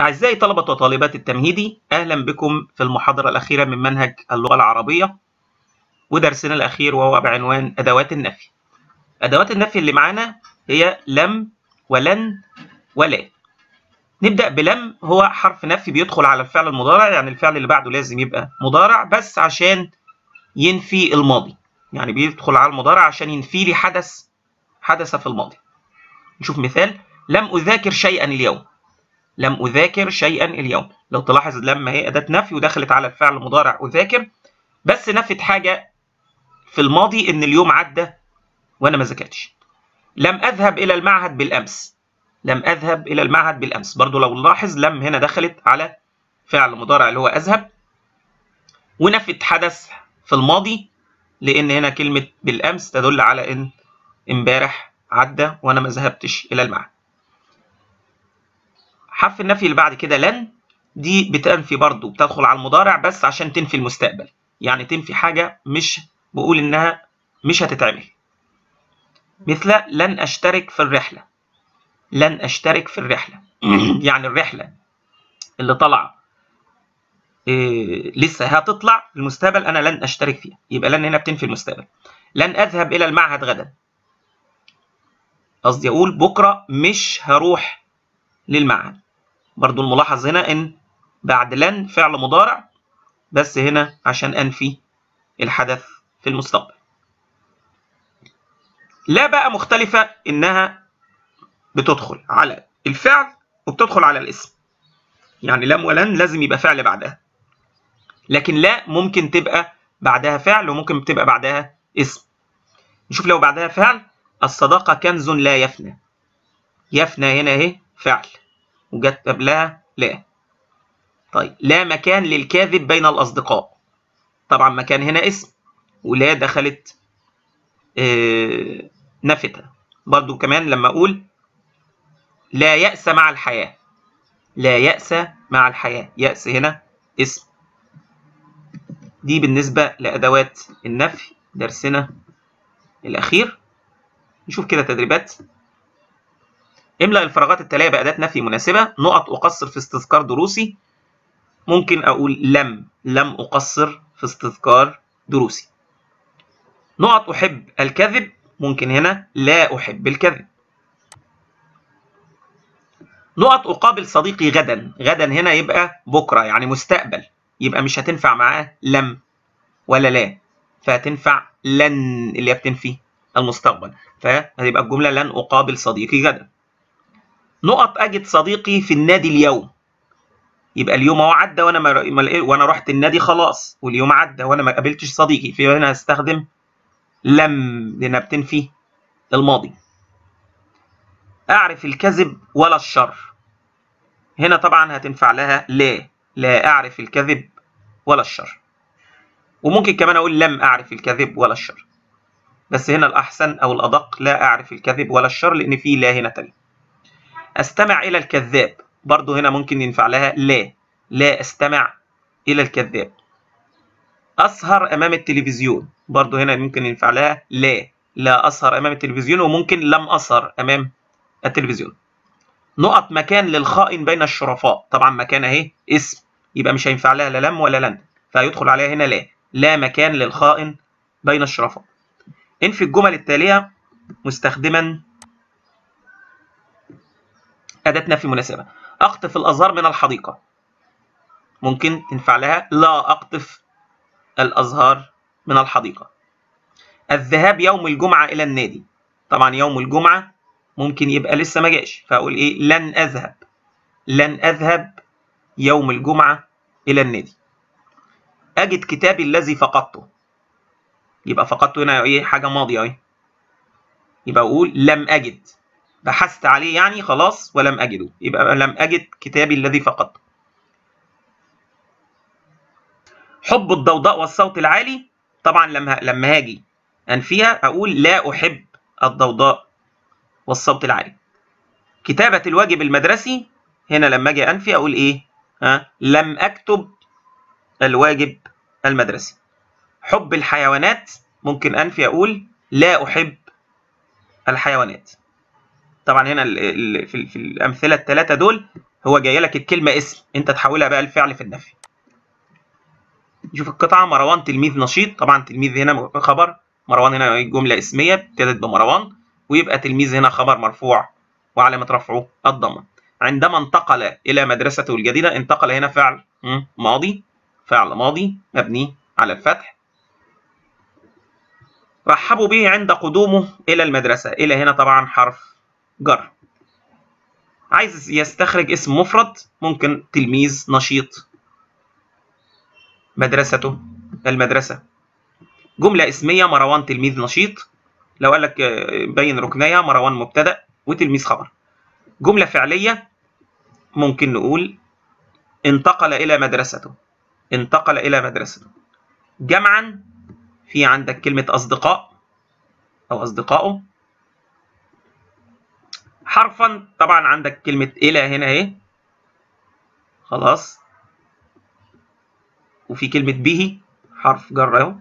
أعزائي طلبة وطالبات التمهيدي أهلا بكم في المحاضرة الأخيرة من منهج اللغة العربية ودرسنا الأخير وهو بعنوان أدوات النفي. أدوات النفي اللي معانا هي لم ولن ولا. نبدأ بلم هو حرف نفي بيدخل على الفعل المضارع يعني الفعل اللي بعده لازم يبقى مضارع بس عشان ينفي الماضي. يعني بيدخل على المضارع عشان ينفي لي حدث حدث في الماضي. نشوف مثال. لم أذاكر شيئا اليوم. لم أذاكر شيئا اليوم. لو تلاحظ لما هي أداة نفي ودخلت على الفعل المضارع أذاكر بس نفت حاجة في الماضي إن اليوم عدى وأنا ما ذاكرتش. لم أذهب إلى المعهد بالأمس. لم أذهب إلى المعهد بالأمس. برضو لو نلاحظ لم هنا دخلت على فعل مضارع اللي هو أذهب ونفت حدث في الماضي لأن هنا كلمة بالأمس تدل على إن امبارح عدى وأنا ما ذهبتش إلى المعهد. حرف النفي اللي بعد كده لن دي بتنفي برضو بتدخل على المضارع بس عشان تنفي المستقبل. يعني تنفي حاجة مش بقول إنها مش هتتعمل. مثل لن أشترك في الرحلة. لن أشترك في الرحلة. يعني الرحلة اللي طالعة إيه لسه هتطلع في المستقبل أنا لن أشترك فيها. يبقى لن هنا بتنفي المستقبل. لن أذهب إلى المعهد غدا. قصدي أقول بكرة مش هروح للمعهد. برضو الملاحظ هنا إن بعد لن فعل مضارع بس هنا عشان أنفي الحدث في المستقبل. لا بقى مختلفة إنها بتدخل على الفعل وبتدخل على الاسم. يعني لم ولن لازم يبقى فعل بعدها. لكن لا ممكن تبقى بعدها فعل وممكن تبقى بعدها اسم. نشوف لو بعدها فعل الصداقة كنز لا يفنى. يفنى هنا اهي فعل. وجت قبلها لا. طيب لا مكان للكاذب بين الأصدقاء. طبعا مكان هنا اسم ولا دخلت آه نفتة. برضو كمان لما أقول لا يأس مع الحياة. لا يأس مع الحياة. يأس هنا اسم. دي بالنسبة لأدوات النفي درسنا الأخير. نشوف كده تدريبات. املأ الفراغات التالية بأداة نفي مناسبة. نقط أقصر في استذكار دروسي. ممكن أقول لم لم أقصر في استذكار دروسي. نقط أحب الكذب. ممكن هنا لا أحب الكذب. نقط أقابل صديقي غدا. غدا هنا يبقى بكرة يعني مستقبل. يبقى مش هتنفع معاه لم ولا لا. فهتنفع لن اللي هي بتنفي المستقبل. فهتبقى الجملة لن أقابل صديقي غدا. نقط أجد صديقي في النادي اليوم. يبقى اليوم هو عدى وأنا ما وأنا رحت النادي خلاص واليوم عدى وأنا ما قابلتش صديقي. في هنا هستخدم لم لانها بتنفي الماضي أعرف الكذب ولا الشر. هنا طبعا هتنفع لها لا لا أعرف الكذب ولا الشر. وممكن كمان أقول لم أعرف الكذب ولا الشر. بس هنا الأحسن أو الأدق لا أعرف الكذب ولا الشر لأن في لا هنا تاني أستمع إلى الكذاب. برضو هنا ممكن ينفع لها لا. لا أستمع إلى الكذاب. أسهر أمام التلفزيون. برضو هنا ممكن ينفع لها لا. لا أسهر أمام التلفزيون وممكن لم أسهر أمام التلفزيون. نقط مكان للخائن بين الشرفاء. طبعا مكان أهي اسم. يبقى مش هينفع لها لا لم ولا لن. فيدخل عليها هنا لا. لا مكان للخائن بين الشرفاء. انفي الجمل التالية مستخدما أداة نفي مناسبة أقطف الأزهار من الحديقة. ممكن تنفع لها؟ لا أقطف الأزهار من الحديقة. الذهاب يوم الجمعة إلى النادي. طبعا يوم الجمعة ممكن يبقى لسه ما جاش. فأقول إيه؟ لن أذهب. لن أذهب يوم الجمعة إلى النادي. أجد كتابي الذي فقدته. يبقى فقدته هنا إيه؟ حاجة ماضية أهي يبقى أقول لم أجد. بحثت عليه يعني خلاص ولم أجده. يبقى لم أجد كتابي الذي فقدته حب الضوضاء والصوت العالي؟ طبعا لما لما هاجي. أنفيها؟ أقول لا أحب الضوضاء والصوت العالي. كتابة الواجب المدرسي؟ هنا لما أجي أنفي أقول إيه؟ ها؟ لم أكتب الواجب المدرسي. حب الحيوانات؟ ممكن أنفي أقول لا أحب الحيوانات. طبعا هنا في, في الأمثلة الثلاثه دول هو جاي لك الكلمة اسم أنت تحولها بقى لفعل في النفي. نشوف القطعة مروان تلميذ نشيط. طبعا تلميذ هنا خبر مروان هنا جملة اسمية ابتدت بمروان ويبقى تلميذ هنا خبر مرفوع وعلامة رفعه الضمة. عندما انتقل إلى مدرسته الجديدة انتقل هنا فعل ماضي فعل ماضي مبني على الفتح. رحبوا به عند قدومه إلى المدرسة. إلى هنا طبعا حرف جر. عايز يستخرج اسم مفرد ممكن تلميذ نشيط. مدرسته المدرسة. جملة اسمية مروان تلميذ نشيط. لو قال لك بين ركنية مروان مبتدأ وتلميذ خبر. جملة فعلية ممكن نقول انتقل إلى مدرسته. انتقل إلى مدرسته. جمعا في عندك كلمة أصدقاء أو أصدقائه حرفا. طبعا عندك كلمة إلى هنا اهي خلاص. وفي كلمة به حرف جر أهو.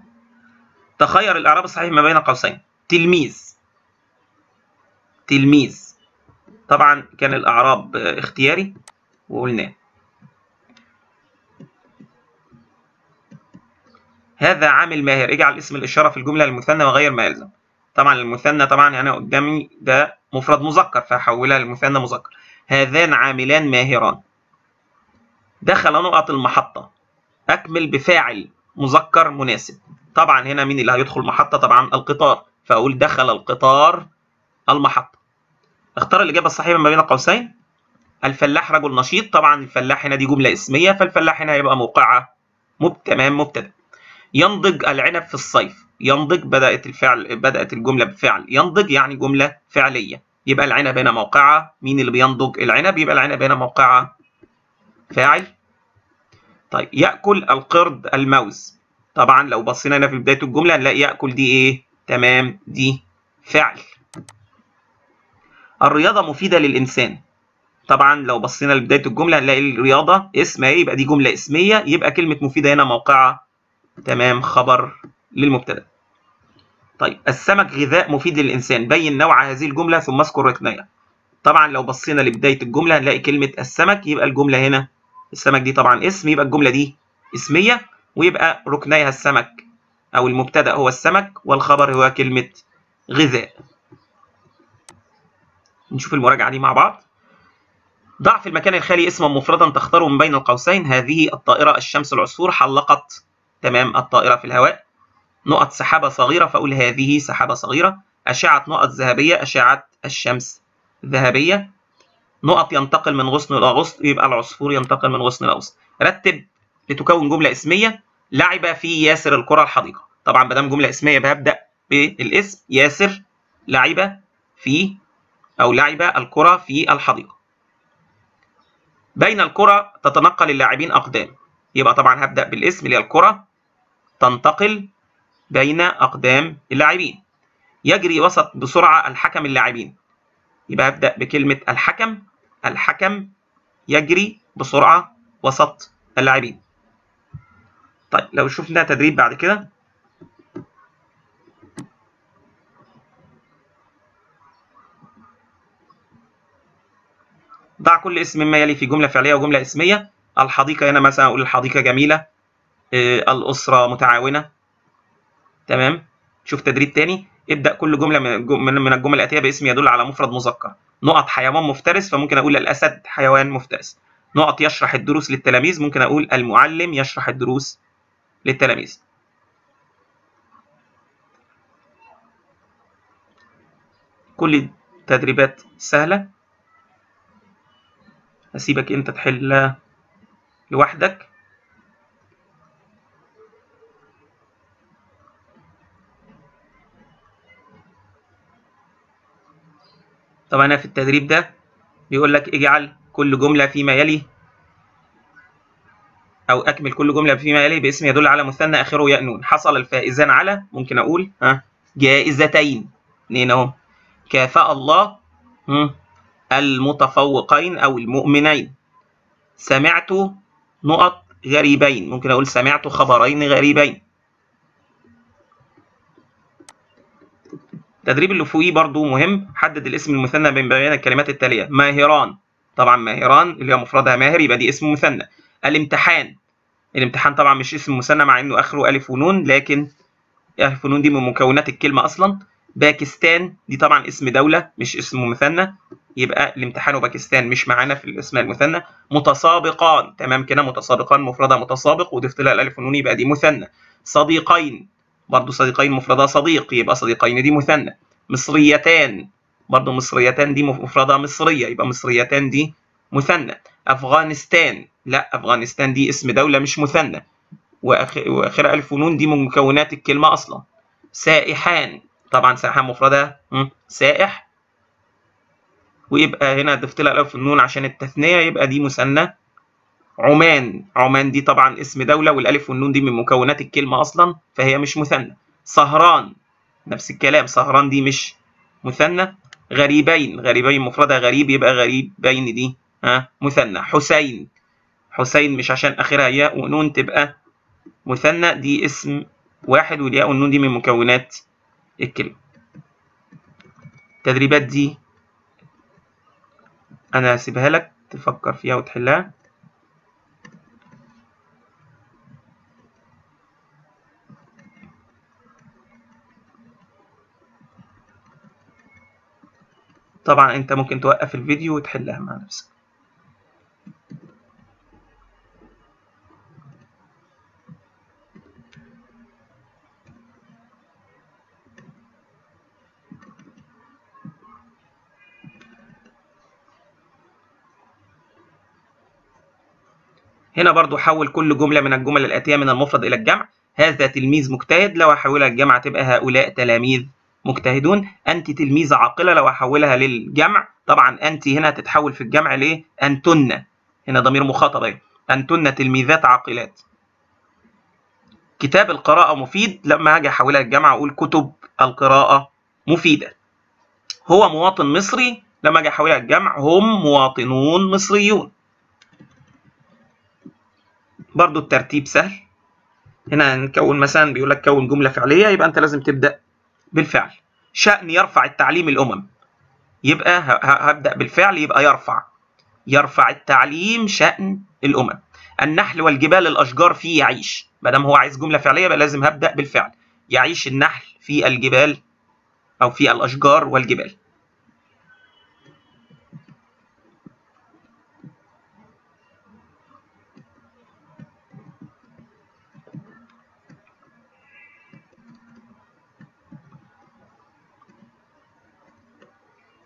تخير الإعراب الصحيح ما بين قوسين. تلميذ. تلميذ. طبعا كان الإعراب اختياري وقلناه. هذا عامل ماهر. اجعل اسم الإشارة في الجملة المثنى وغير ما يلزم. طبعا المثنى طبعا هنا قدامي ده مفرد مذكر فهحولها للمثنى مذكر. هذان عاملان ماهران. دخل نقط المحطة. أكمل بفاعل مذكر مناسب. طبعا هنا مين اللي هيدخل محطة؟ طبعا القطار. فأقول دخل القطار المحطة. اختار الإجابة الصحيحة ما بين قوسين. الفلاح رجل نشيط. طبعا الفلاح هنا دي جملة اسمية فالفلاح هنا هيبقى موقعها مب... تمام مبتدأ. ينضج العنب في الصيف. ينضج بدأت الفعل بدأت الجملة بفعل. ينضج يعني جملة فعلية. يبقى العنب هنا موقعها مين اللي بينضج؟ العنب. يبقى العنب هنا موقعها فاعل. طيب يأكل القرد الموز. طبعا لو بصينا هنا في بداية الجملة هنلاقي يأكل دي إيه؟ تمام دي فعل. الرياضة مفيدة للإنسان. طبعا لو بصينا لبداية الجملة هنلاقي الرياضة اسم إيه؟ يبقى دي جملة اسمية. يبقى كلمة مفيدة هنا موقعها تمام خبر. للمبتدأ. طيب السمك غذاء مفيد للإنسان. بين نوع هذه الجملة ثم اذكر ركنيها طبعا لو بصينا لبداية الجملة هنلاقي كلمة السمك يبقى الجملة هنا. السمك دي طبعا اسم يبقى الجملة دي اسمية ويبقى ركنيها السمك أو المبتدأ هو السمك والخبر هو كلمة غذاء. نشوف المراجعة دي مع بعض. ضع في المكان الخالي اسما مفردا تختاره من بين القوسين. هذه الطائرة الشمس العصفور حلقت تمام الطائرة في الهواء. نقط سحابة صغيرة فأقول هذه سحابة صغيرة. أشعة نقط ذهبية أشعة الشمس ذهبية. نقط ينتقل من غصن إلى غصن يبقى العصفور ينتقل من غصن إلى غصن. رتب لتكون جملة اسمية. لعب في ياسر الكرة الحديقة. طبعا ما دام جملة اسمية ببدأ بالاسم ياسر لعب في أو لعب الكرة في الحديقة. بين الكرة تتنقل اللاعبين أقدام. يبقى طبعا هبدأ بالاسم اللي هي الكرة تنتقل بين أقدام اللاعبين. يجري وسط بسرعة الحكم اللاعبين. يبقى هبدأ بكلمة الحكم. الحكم يجري بسرعة وسط اللاعبين. طيب لو شفنا تدريب بعد كده. ضع كل اسم مما يلي في جملة فعلية وجملة اسمية. الحديقة هنا مثلا أقول الحديقة جميلة. الأسرة متعاونة. تمام؟ شوف تدريب تاني. ابدأ كل جملة من الجمل الآتية باسم يدل على مفرد مذكر. نقط حيوان مفترس فممكن أقول الأسد حيوان مفترس. نقط يشرح الدروس للتلاميذ ممكن أقول المعلم يشرح الدروس للتلاميذ. كل تدريبات سهلة. هسيبك أنت تحل لوحدك. طبعا هنا في التدريب ده بيقول لك اجعل كل جملة فيما يلي أو أكمل كل جملة فيما يلي باسم يدل على مثنى آخره ياء نون حصل الفائزان على ممكن أقول ها جائزتين. اثنين أهو. كافأ الله المتفوقين أو المؤمنين. سمعت نقط غريبين. ممكن أقول سمعت خبرين غريبين. التدريب اللي فوقيه برضو مهم. حدد الاسم المثنى بين الكلمات التالية. ماهران. طبعا ماهران اللي هي مفردها ماهر يبقى دي اسم مثنى. الامتحان. الامتحان طبعا مش اسم مثنى مع إنه آخره ألف ونون لكن ألف ونون دي من مكونات الكلمة أصلا. باكستان. دي طبعا اسم دولة مش اسم مثنى. يبقى الامتحان وباكستان مش معانا في الاسماء المثنى. متسابقان. تمام كده؟ متسابقان. مفردها متسابق وضفت لها الالف والنون يبقى دي مثنى. صديقين. برضه صديقين مفردها صديق يبقى صديقين دي مثنى. مصريتان برضه مصريتان دي مفردها مصرية يبقى مصريتان دي مثنى. أفغانستان لا أفغانستان دي اسم دولة مش مثنى. واخرها الف ونون دي من مكونات الكلمة أصلا. سائحان طبعا سائحان مفردها سائح. ويبقى هنا ضفت لها الألف والنون عشان التثنية يبقى دي مثنى. عمان. عمان دي طبعا اسم دولة والألف والنون دي من مكونات الكلمة أصلا فهي مش مثنى. سهران نفس الكلام سهران دي مش مثنى. غريبين غريبين مفردها غريب يبقى غريبين دي ها مثنى. حسين حسين مش عشان آخرها ياء ونون تبقى مثنى دي اسم واحد والياء والنون دي من مكونات الكلمة. التدريبات دي أنا هسيبها لك تفكر فيها وتحلها. طبعا أنت ممكن توقف الفيديو وتحلها مع نفسك. هنا برضو حول كل جملة من الجمل الآتية من المفرد إلى الجمع. هذا تلميذ مجتهد. لو أحولها الجمع تبقى هؤلاء تلاميذ. مجتهدون أنت تلميذة عاقلة لو أحولها للجمع. طبعا أنت هنا تتحول في الجمع ليه أنتن. هنا ضمير مخاطب اهي أنتن تلميذات عاقلات. كتاب القراءة مفيد. لما هاجي أحولها الجمع أقول كتب القراءة مفيدة. هو مواطن مصري. لما أجي أحولها الجمع هم مواطنون مصريون. برضو الترتيب سهل. هنا نكون مثلا بيقول لك كون جملة فعلية يبقى أنت لازم تبدأ بالفعل. شأن يرفع التعليم الأمم. يبقى هبدأ بالفعل يبقى يرفع. يرفع التعليم شأن الأمم. النحل والجبال الأشجار فيه يعيش. ما دام هو عايز جملة فعلية يبقى لازم هبدأ بالفعل. يعيش النحل في الجبال أو في الأشجار والجبال.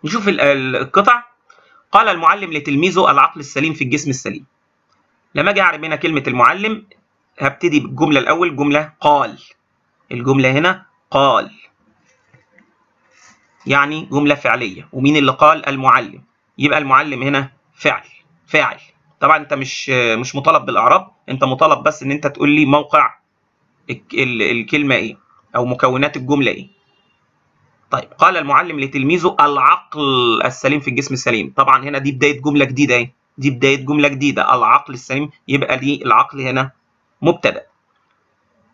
نشوف القطع. قال المعلم لتلميذه العقل السليم في الجسم السليم. لما أجي اعرب هنا كلمة المعلم هبتدي بالجملة الأول جملة قال. الجملة هنا قال. يعني جملة فعلية. ومين اللي قال؟ المعلم. يبقى المعلم هنا فعل. فاعل. طبعا انت مش مش مطالب بالأعراب. انت مطالب بس إن انت تقول لي موقع الكلمة إيه؟ أو مكونات الجملة إيه؟ طيب قال المعلم لتلميذه العقل السليم في الجسم السليم. طبعا هنا دي بداية جملة جديدة أهي. دي بداية جملة جديدة. العقل السليم يبقى دي العقل هنا مبتدأ.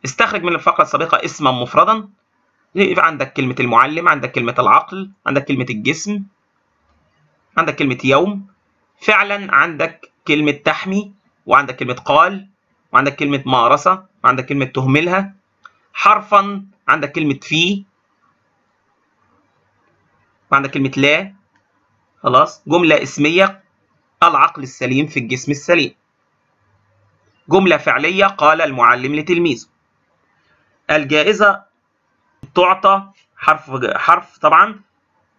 استخرج من الفقرة السابقة اسما مفردا. يبقى عندك كلمة المعلم عندك كلمة العقل عندك كلمة الجسم عندك كلمة يوم. فعلا عندك كلمة تحمي وعندك كلمة قال وعندك كلمة مارسة وعندك كلمة تهملها. حرفا عندك كلمة في وعندك كلمة لا خلاص. جملة اسمية العقل السليم في الجسم السليم. جملة فعلية قال المعلم لتلميذه. الجائزة تعطى حرف حرف طبعا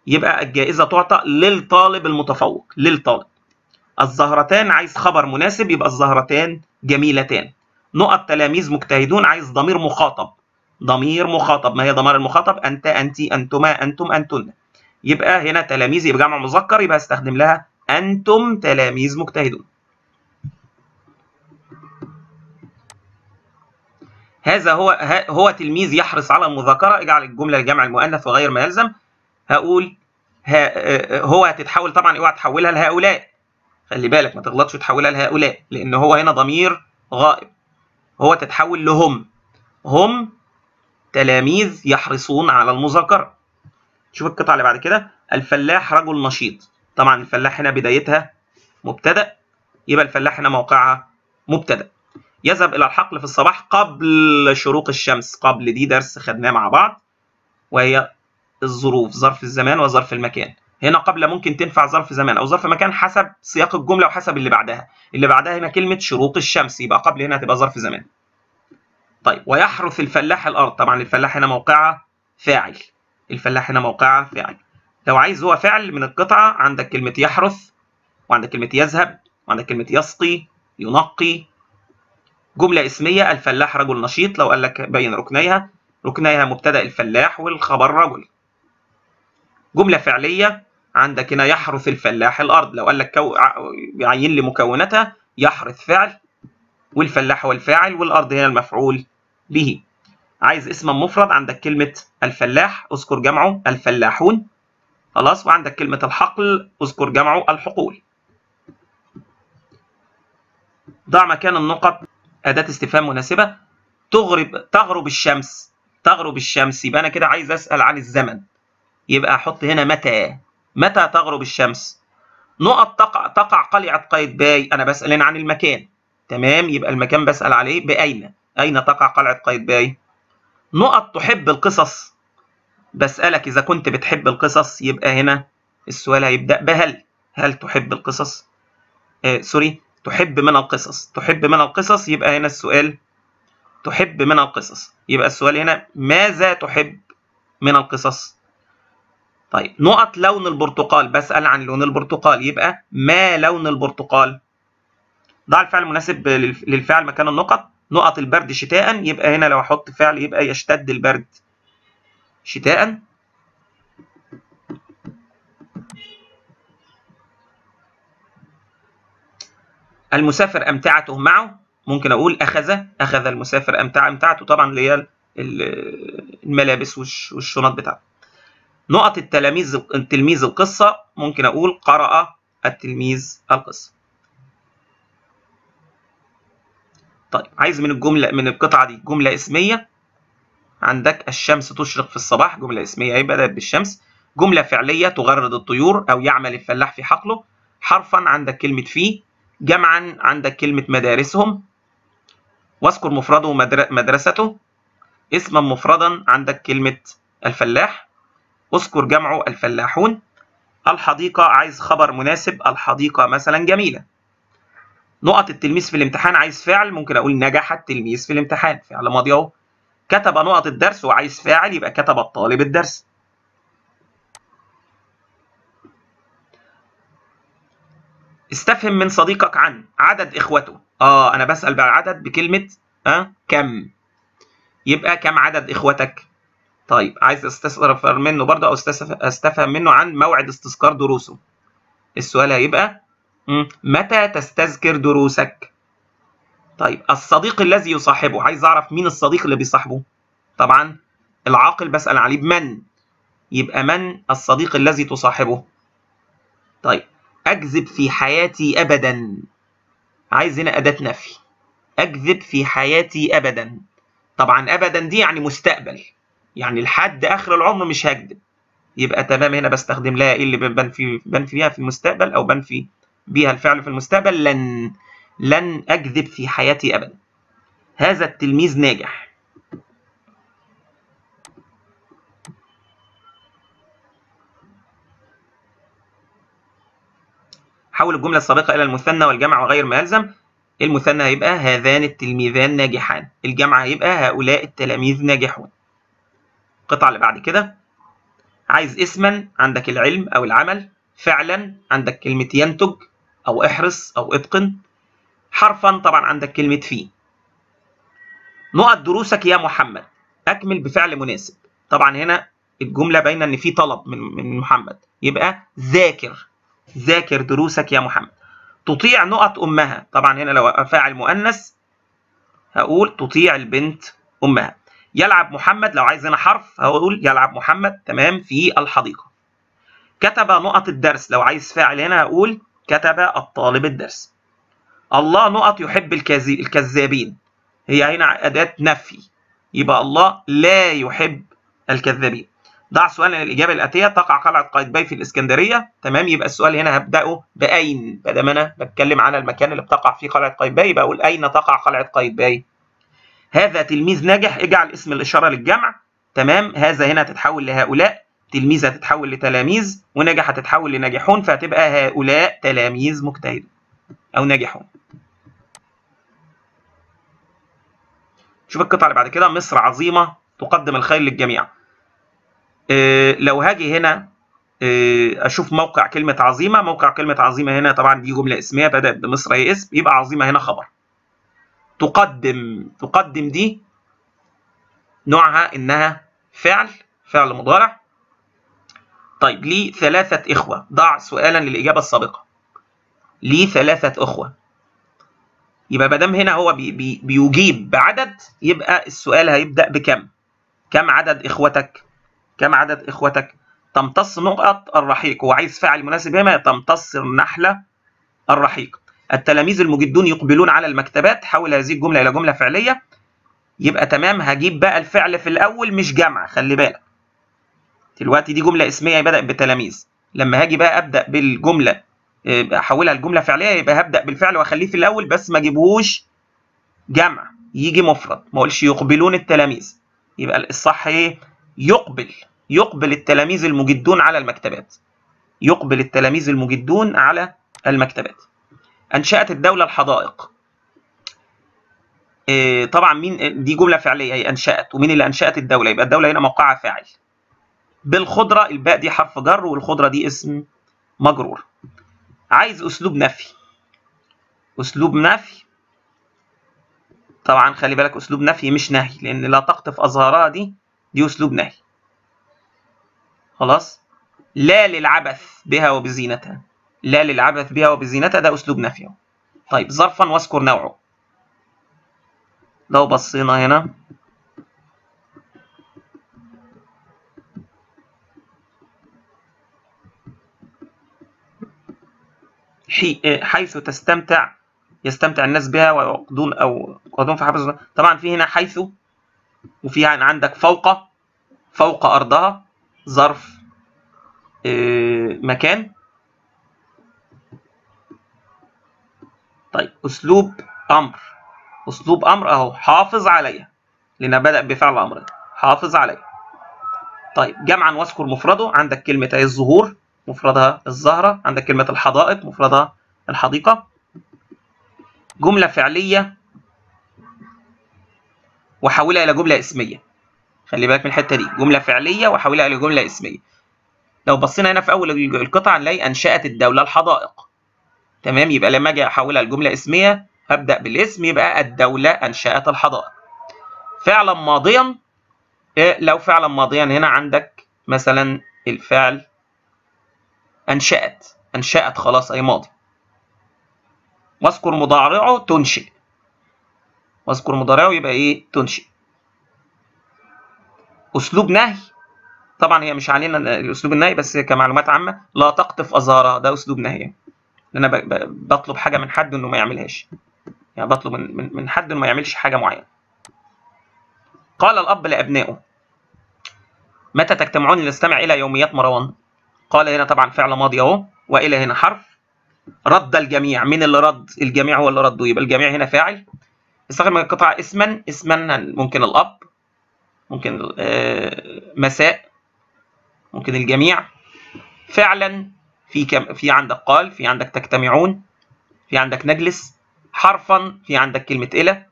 يبقى الجائزة تعطى للطالب المتفوق للطالب. الزهرتان عايز خبر مناسب يبقى الزهرتان جميلتان. نقط تلاميذ مجتهدون عايز ضمير مخاطب. ضمير مخاطب. ما هي ضمير المخاطب؟ أنت أنت أنتما أنتم أنتن. يبقى هنا تلاميذ يبقى جمع مذكر يبقى استخدم لها أنتم تلاميذ مجتهدون. هذا هو هو تلميذ يحرص على المذاكرة. اجعل الجملة الجمع المؤنث وغير ما يلزم. هقول ها هو هتتحول طبعا اوعى تحولها لهؤلاء. خلي بالك ما تغلطش وتحولها لهؤلاء لأن هو هنا ضمير غائب. هو تتحول لهم. هم تلاميذ يحرصون على المذاكرة. شوف القطعة اللي بعد كده. الفلاح رجل نشيط. طبعا الفلاح هنا بدايتها مبتدأ. يبقى الفلاح هنا موقعها مبتدأ. يذهب إلى الحقل في الصباح قبل شروق الشمس قبل دي درس خدناه مع بعض وهي الظروف ظرف الزمان وظرف المكان. هنا قبل ممكن تنفع ظرف زمان أو ظرف مكان حسب سياق الجملة وحسب اللي بعدها. اللي بعدها هنا كلمة شروق الشمس يبقى قبل هنا تبقى ظرف زمان. طيب ويحرث الفلاح الأرض. طبعا الفلاح هنا موقعها فاعل. الفلاح هنا موقعها فاعل لو عايز هو فعل من القطعة عندك كلمة يحرث وعندك كلمة يذهب وعندك كلمة يسقي ينقي. جملة اسمية الفلاح رجل نشيط لو قال لك بين ركنيها. ركنيها مبتدأ الفلاح والخبر رجل. جملة فعلية عندك هنا يحرث الفلاح الأرض. لو قال لك كو... يعين لي مكوناتها يحرث فعل والفلاح هو الفاعل والأرض هنا المفعول به. عايز اسما مفرد عندك كلمة الفلاح اذكر جمعه الفلاحون. خلاص؟ وعندك كلمة الحقل اذكر جمعه الحقول. ضع مكان النقط. أداة استفهام مناسبة. تغرب تغرب الشمس. تغرب الشمس. يبقى أنا كده عايز أسأل عن الزمن. يبقى أحط هنا متى. متى تغرب الشمس؟ نقط تقع تقع قلعة قايتباي. أنا بسأل هنا عن المكان. تمام؟ يبقى المكان بسأل عليه بأين؟ أين تقع قلعة قايتباي؟ نقط تحب القصص. بسألك إذا كنت بتحب القصص يبقى هنا السؤال هيبدأ بهل. هل تحب القصص؟ آه سوري تحب من القصص. تحب من القصص يبقى هنا السؤال تحب من القصص. يبقى السؤال هنا ماذا تحب من القصص؟ طيب نقط لون البرتقال. بسأل عن لون البرتقال. يبقى ما لون البرتقال؟ ضع الفعل المناسب للفعل مكان النقط. نقط البرد شتاء يبقى هنا لو أحط فعل يبقى يشتد البرد شتاء المسافر أمتعته معه ممكن أقول اخذ أخذ المسافر امتعه أمتعته طبعا اللي هي الملابس والشنط بتاعته نقط التلاميذ التلميذ القصة ممكن أقول قرأ التلميذ القصة. طيب عايز من الجملة من القطعة دي جملة اسمية. عندك الشمس تشرق في الصباح جملة اسمية أهي بدأت بالشمس. جملة فعلية تغرد الطيور أو يعمل الفلاح في حقله. حرفا عندك كلمة في جمعا عندك كلمة مدارسهم. واذكر مفرده مدرسته. اسما مفردا عندك كلمة الفلاح. اذكر جمعه الفلاحون. الحديقة عايز خبر مناسب الحديقة مثلا جميلة. نقط التلميذ في الامتحان عايز فعل ممكن أقول نجح التلميذ في الامتحان. فعل ماضي أهو. كتب نقط الدرس وعايز فاعل يبقى كتب الطالب الدرس. استفهم من صديقك عن عدد إخوته. آه أنا بسأل بقى عدد بكلمة آه كم. يبقى كم عدد إخوتك؟ طيب عايز استفسر منه برضه أو أستفهم منه عن موعد استذكار دروسه. السؤال هيبقى متى تستذكر دروسك؟ طيب الصديق الذي يصاحبه عايز أعرف مين الصديق اللي بيصاحبه؟ طبعا العاقل بسأل عليه بمن يبقى من الصديق الذي تصاحبه؟ طيب أكذب في حياتي ابدا. عايز هنا أداة نفي. أكذب في حياتي ابدا. طبعا ابدا دي يعني مستقبل. يعني لحد آخر العمر مش هكذب. يبقى تمام هنا بستخدم لها إيه اللي بنفي بنفي بيها في المستقبل أو بنفي بيها الفعل في المستقبل لن لن أكذب في حياتي ابدا. هذا التلميذ ناجح. حول الجملة السابقة إلى المثنى والجمع وغير ما يلزم المثنى هيبقى هذان التلميذان ناجحان. الجمع هيبقى هؤلاء التلاميذ ناجحون. القطعة اللي بعد كده. عايز اسما عندك العلم أو العمل. فعلا عندك كلمة ينتج أو احرص أو اتقن. حرفا طبعا عندك كلمة في. نقط دروسك يا محمد. أكمل بفعل مناسب. طبعا هنا الجملة باينة إن في طلب من من محمد. يبقى ذاكر. ذاكر دروسك يا محمد. تطيع نقط أمها. طبعا هنا لو فاعل مؤنث هقول تطيع البنت أمها. يلعب محمد لو عايز هنا حرف هقول يلعب محمد. تمام؟ في الحديقة. كتب نقط الدرس. لو عايز فاعل هنا هقول كتب الطالب الدرس. الله نقط يحب الكذابين. هي هنا أداة نفي. يبقى الله لا يحب الكذابين. ضع سؤالا للاجابه الآتية. تقع قلعة قايتباي في الإسكندرية. تمام؟ يبقى السؤال هنا هبدأه بأين؟ ما دام أنا بتكلم على المكان اللي بتقع فيه قلعة قايتباي يبقى أقول أين تقع قلعة قايتباي؟ هذا تلميذ ناجح. اجعل اسم الإشارة للجمع. تمام؟ هذا هنا تتحول لهؤلاء. تلميذ هتتحول لتلاميذ ونجح هتتحول لناجحون فهتبقى هؤلاء تلاميذ مجتهدون أو ناجحون. شوف القطعة اللي بعد كده مصر عظيمة تقدم الخير للجميع. إيه لو هاجي هنا إيه أشوف موقع كلمة عظيمة موقع كلمة عظيمة هنا طبعا دي جملة اسمية بدأت بمصر هي اسم يبقى عظيمة هنا خبر. تقدم تقدم دي نوعها إنها فعل فعل مضارع. طيب لي ثلاثة إخوة؟ ضع سؤالا للإجابة السابقة. لي ثلاثة أخوة؟ يبقى مادام هنا هو بي بي بيجيب بعدد يبقى السؤال هيبدأ بكم؟ كم عدد إخوتك؟ كم عدد إخوتك؟ تمتص نقط الرحيق. هو عايز فاعل مناسب هنا تمتص النحلة الرحيق. التلاميذ المجدون يقبلون على المكتبات حول هذه الجملة إلى جملة فعلية. يبقى تمام هجيب بقى الفعل في الأول مش جمع خلي بالك. دلوقتي دي جملة اسمية بدأت بتلاميذ. لما هاجي بقى أبدأ بالجملة أحولها لجملة فعلية يبقى هبدأ بالفعل وأخليه في الأول بس ما أجيبهوش جمع يجي مفرد. ما أقولش يقبلون التلاميذ. يبقى الصح إيه؟ يقبل يقبل التلاميذ المجدون على المكتبات. يقبل التلاميذ المجدون على المكتبات. أنشأت الدولة الحدائق. إيه طبعا مين دي جملة فعلية هي أنشأت. ومين اللي أنشأت الدولة؟ يبقى الدولة هنا موقعها فاعل. بالخضرة الباء دي حرف جر والخضرة دي اسم مجرور. عايز أسلوب نفي. أسلوب نفي. طبعا خلي بالك أسلوب نفي مش نهي لأن لا تقطف أظهارها دي دي أسلوب نهي. خلاص؟ لا للعبث بها وبزينتها. لا للعبث بها وبزينتها ده أسلوب نفي طيب ظرفا واذكر نوعه. لو بصينا هنا. حيث تستمتع يستمتع الناس بها ويقضون أو يقضون في حفظ طبعا في هنا حيث وفي عندك فوق فوق أرضها ظرف مكان. طيب أسلوب أمر. أسلوب أمر أهو حافظ عليها. لأن بدأ بفعل أمر حافظ عليها. طيب جمعا واذكر مفرده. عندك اهي الظهور. مفردها الزهرة عندك كلمة الحدائق مفردها الحديقة. جملة فعلية وحولها إلى جملة اسمية. خلي بالك من الحتة دي. جملة فعلية وحولها إلى جملة اسمية. لو بصينا هنا في أول القطعة نلاقي أنشأت الدولة الحدائق. تمام؟ يبقى لما أجي أحولها لجملة اسمية هبدأ بالاسم يبقى الدولة أنشأت الحدائق. فعلا ماضيا لو فعلا ماضيا هنا عندك مثلا الفعل أنشأت أنشأت خلاص أي ماضي. واذكر مضارعه تنشئ. واذكر مضارعه يبقى إيه؟ تنشئ. أسلوب نهي. طبعا هي مش علينا أسلوب النهي بس كمعلومات عامة لا تقطف أزهارها. ده أسلوب نهي. أنا بطلب حاجة من حد إنه ما يعملهاش. يعني بطلب من من حد إنه ما يعملش حاجة معينة. قال الأب لأبنائه متى تجتمعون لنستمع إلى يوميات مروان؟ قال هنا طبعا فعل ماضي أهو وإلى هنا حرف. رد الجميع. مين اللي رد؟ الجميع هو اللي رده. يبقى الجميع هنا فاعل. استخدم القطعة اسما. اسما ممكن الأب ممكن مساء ممكن الجميع. فعلا في كم في عندك قال في عندك تجتمعون في عندك نجلس. حرفا في عندك كلمة إلى.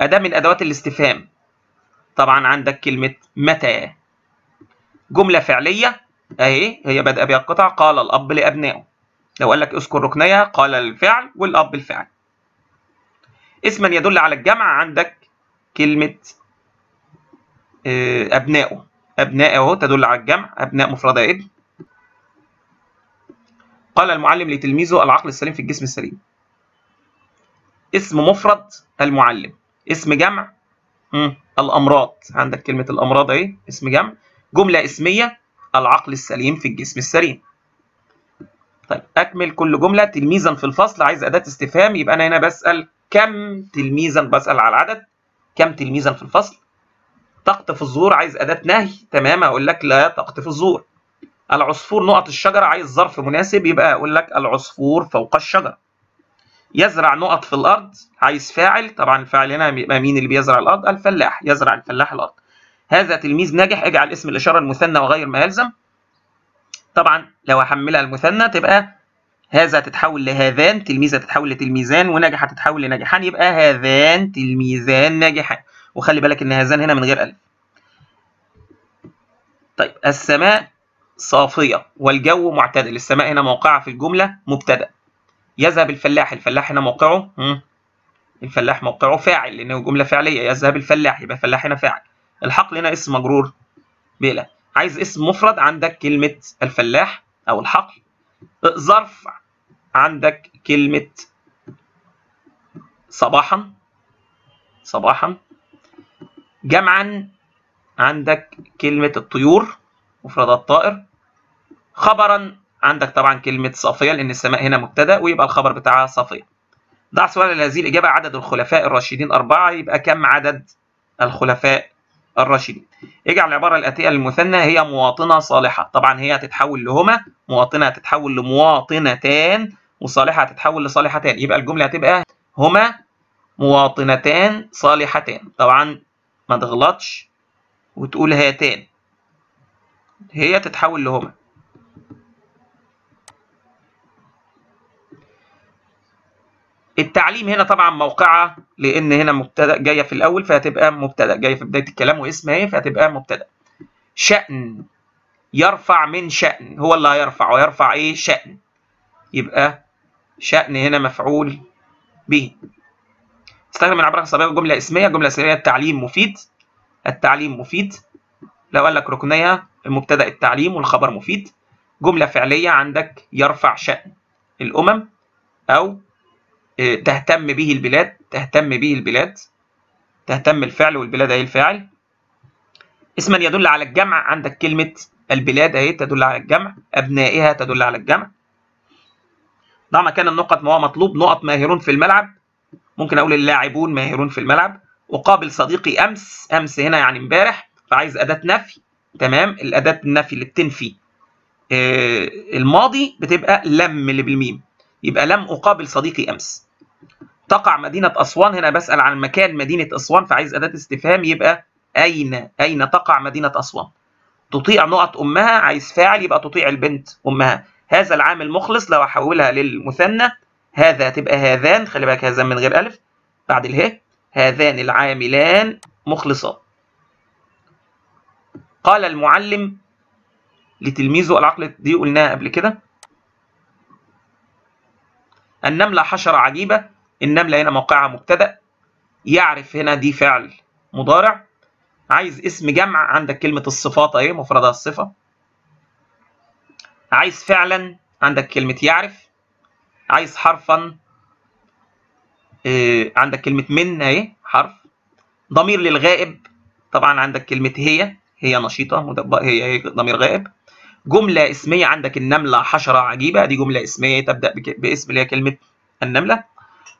أداة من أدوات الاستفهام. طبعا عندك كلمة متى. جملة فعلية. اهي هي بدأ بها القطع قال الأب لأبنائه لو قال لك اذكر ركنيها قال الفعل والأب الفعل. اسما يدل على الجمع عندك كلمة أبنائه أبنائه تدل على الجمع أبناء مفردة ابن. قال المعلم لتلميذه العقل السليم في الجسم السليم. اسم مفرد المعلم. اسم جمع الأمراض. عندك كلمة الأمراض أهي اسم جمع. جملة اسمية العقل السليم في الجسم السليم. طيب أكمل كل جملة تلميذا في الفصل. عايز أداة استفهام يبقى أنا هنا بسأل كم تلميذا بسأل على العدد كم تلميذا في الفصل؟ تقطف الزهور عايز أداة نهي تمام؟ أقول لك لا تقطف الزهور العصفور نقط الشجرة عايز ظرف مناسب يبقى أقول لك العصفور فوق الشجرة. يزرع نقط في الأرض عايز فاعل طبعا الفاعل هنا مين اللي بيزرع الأرض؟ الفلاح يزرع الفلاح الأرض. هذا تلميذ ناجح اجعل اسم الإشارة المثنى وغير ما يلزم. طبعا لو احملها المثنى تبقى هذا تتحول لهذان تلميذة تتحول لتلميذان وناجح تتحول لناجحان يبقى هذان تلميذان ناجحان وخلي بالك إن هذان هنا من غير ألف. طيب السماء صافية والجو معتدل. السماء هنا موقعها في الجملة مبتدأ. يذهب الفلاح الفلاح هنا موقعه؟ الفلاح موقعه فاعل لأنه جملة فعلية. يذهب الفلاح يبقى الفلاح هنا فاعل. الحقل هنا اسم مجرور. بلا عايز اسم مفرد عندك كلمة الفلاح أو الحقل ظرف عندك كلمة صباحا. صباحا. جمعا عندك كلمة الطيور مفردات طائر خبرا عندك طبعا كلمة صافية لأن السماء هنا مبتدأ ويبقى الخبر بتاعها صافية ضع سؤال هذه الإجابة. عدد الخلفاء الراشدين أربعة يبقى كم عدد الخلفاء الراشدين اجعل العبارة الآتية للمثنى هي مواطنة صالحة. طبعا هي هتتحول لهما مواطنة هتتحول لمواطنتان وصالحة هتتحول لصالحتان يبقى الجملة هتبقى هما مواطنتان صالحتان طبعا ما تغلطش وتقول هاتان هي تتحول لهما. التعليم هنا طبعا موقعها لأن هنا مبتدأ جاية في الأول فهتبقى مبتدأ جاية في بداية الكلام واسمها إيه؟ فهتبقى مبتدأ. شأن. يرفع من شأن. هو اللي هيرفع. ويرفع إيه؟ شأن. يبقى شأن هنا مفعول به. استخدم العبارة الصبيغة جملة اسمية. جملة اسمية التعليم مفيد. التعليم مفيد. لو قال لك ركنية المبتدأ التعليم والخبر مفيد. جملة فعلية عندك يرفع شأن الأمم أو تهتم به البلاد تهتم به البلاد تهتم الفعل والبلاد هي الفاعل. اسما يدل على الجمع عندك كلمة البلاد أهي تدل على الجمع أبنائها تدل على الجمع. ضع مكان النقط ما هو مطلوب نقط ماهرون في الملعب. ممكن أقول اللاعبون ماهرون في الملعب. أقابل صديقي أمس أمس هنا يعني امبارح فعايز أداة نفي. تمام؟ الأداة النفي اللي بتنفي. آه الماضي بتبقى لم اللي بالميم يبقى لم أقابل صديقي أمس. تقع مدينة أسوان هنا بسأل عن مكان مدينة أسوان فعايز أداة استفهام يبقى أين؟ أين تقع مدينة أسوان؟ تطيع نقط أمها عايز فاعل يبقى تطيع البنت أمها. هذا العامل مخلص لو أحولها للمثنى هذا تبقى هذان خلي بالك هذان من غير ألف بعد اله هذان العاملان مخلصان. قال المعلم لتلميذه العقل دي قلناها قبل كده النملة حشرة عجيبة النملة هنا موقعها مبتدأ يعرف هنا دي فعل مضارع عايز اسم جمع عندك كلمة الصفات أهي مفردها الصفة. عايز فعلا عندك كلمة يعرف. عايز حرفا آه عندك كلمة من أهي حرف. ضمير للغائب طبعا عندك كلمة هي هي نشيطة هي, هي ضمير غائب. جملة اسمية عندك النملة حشرة عجيبة دي جملة اسمية تبدأ باسم اللي هي كلمة النملة.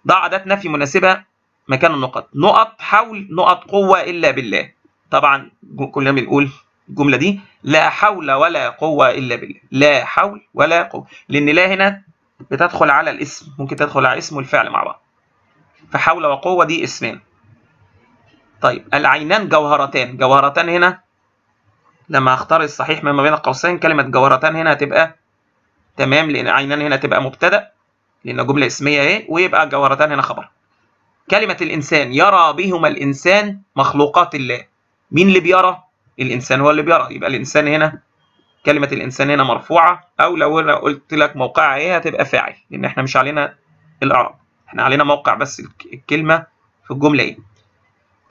ضع أداة نفي مناسبة مكان النقط. نقط حول نقط قوة إلا بالله. طبعا كلنا بنقول الجملة دي لا حول ولا قوة إلا بالله. لا حول ولا قوة. لأن لا هنا بتدخل على الاسم ممكن تدخل على اسم والفعل مع بعض. فحول وقوة دي اسمين. طيب العينان جوهرتان. جوهرتان هنا لما أختار الصحيح ما بين القوسين كلمة جوهرتان هنا هتبقى تمام لأن عينان هنا تبقى مبتدأ لأن جملة اسمية اهي ويبقى جوهرتان هنا خبر. كلمة الإنسان يرى بهما الإنسان مخلوقات الله. مين اللي بيرى؟ الإنسان هو اللي بيرى. يبقى الإنسان هنا كلمة الإنسان هنا مرفوعة أو لو أنا قلت لك موقعها إيه هتبقى فاعل لأن إحنا مش علينا الإعراب. إحنا علينا موقع بس الكلمة في الجملة إيه.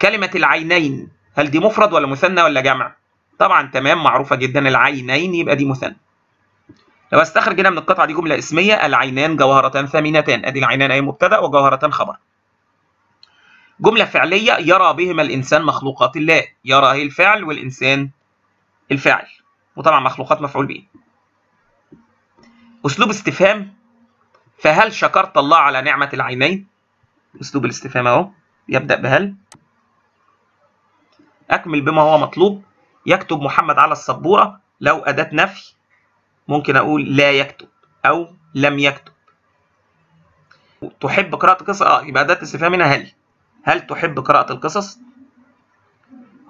كلمة العينين هل دي مفرد ولا مثنى ولا جمع؟ طبعا تمام معروفة جدا العينين يبقى دي مثنى. لو استخرج هنا من القطعة دي جملة اسمية العينان جوهرتان ثمينتان أدي العينان أي مبتدأ وجوهرتان خبر. جملة فعلية يرى بهما الإنسان مخلوقات الله. يرى هي الفعل؟ والإنسان الفاعل. وطبعا مخلوقات مفعول به أسلوب استفهام. فهل شكرت الله على نعمة العينين؟ أسلوب الاستفهام أهو يبدأ بهل. أكمل بما هو مطلوب. يكتب محمد على السبورة لو أداة نفي ممكن أقول لا يكتب أو لم يكتب. تحب قراءة القصص؟ آه يبقى أداة استفهام هنا هل. هل تحب قراءة القصص؟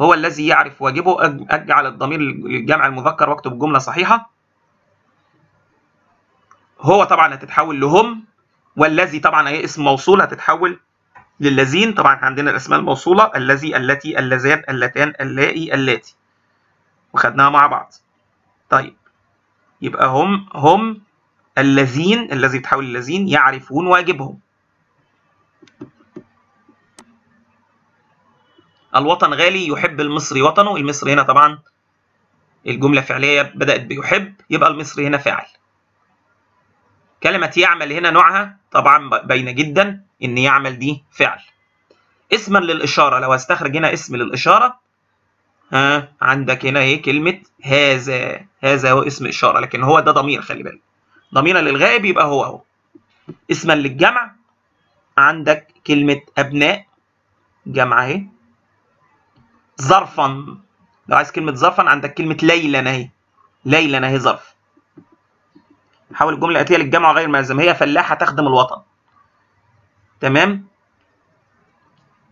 هو الذي يعرف واجبه. أجعل الضمير للجمع المذكر وأكتب الجملة صحيحة. هو طبعا هتتحول لهم والذي طبعا هي اسم موصول هتتحول للذين. طبعا عندنا الأسماء الموصولة الذي التي اللذان اللتان اللائي اللاتي. وخدناها مع بعض. طيب يبقى هم هم الذين الذي تحول الذين يعرفون واجبهم. الوطن غالي يحب المصري وطنه. المصري هنا طبعا الجملة فعلية بدأت بيحب يبقى المصري هنا فاعل. كلمة يعمل هنا نوعها طبعا باينة جدا إن يعمل دي فعل. اسما للإشارة لو هستخرج هنا اسم للإشارة ها عندك هنا إيه؟ كلمة هذا هذا هو اسم إشارة لكن هو ده ضمير خلي بالك. ضميرا للغائب يبقى هو أهو. اسما للجمع عندك كلمة أبناء جمع أهي. ظرفا لو عايز كلمة ظرفا عندك كلمة ليلا أهي. ليلا أهي ظرف. حول الجملة الآتية للجمع غير ملزم هي فلاحة تخدم الوطن. تمام؟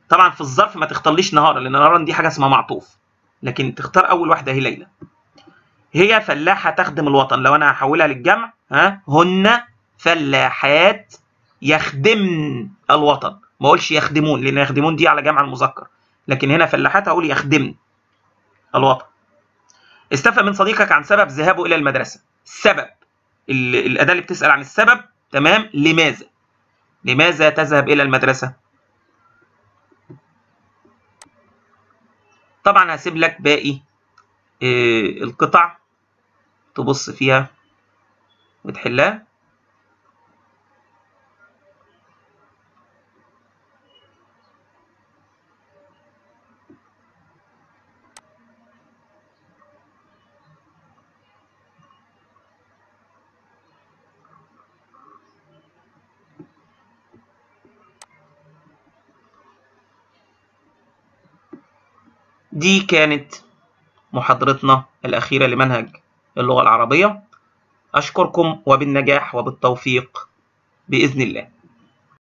طبعا في الظرف ما تختارليش نهارا لأن نهارا دي حاجة اسمها معطوف. لكن تختار أول واحدة هي ليلى. هي فلاحة تخدم الوطن. لو أنا هحولها للجمع ها هن فلاحات يخدمن الوطن. ما أقولش يخدمون لأن يخدمون دي على جمع المذكر. لكن هنا فلاحات هقول يخدمن الوطن. استفهم من صديقك عن سبب ذهابه إلى المدرسة. السبب الأداة اللي بتسأل عن السبب تمام؟ لماذا؟ لماذا تذهب إلى المدرسة؟ طبعا هسيب لك باقي القطع تبص فيها وتحلها. دي كانت محاضرتنا الأخيرة لمنهج اللغة العربية. أشكركم وبالنجاح وبالتوفيق بإذن الله.